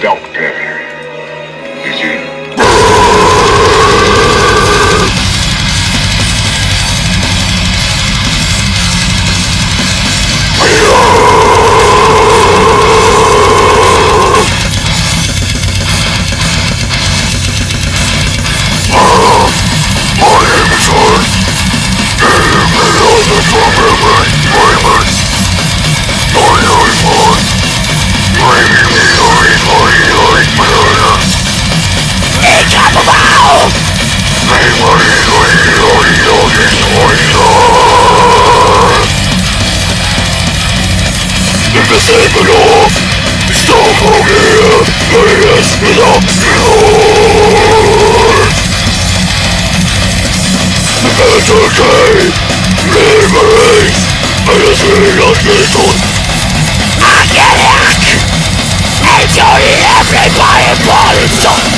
doctor is in. Invisible Stockholm here day Liberates I little I get it! Enjoy everybody it's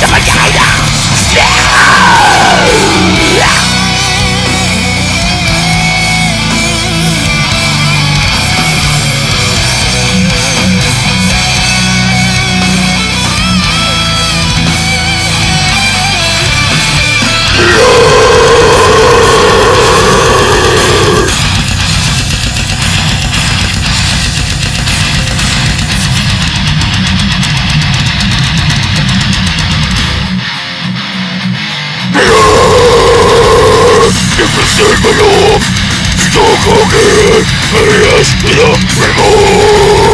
¡Ya, Solo! Stokogen! Erst wieder Remote!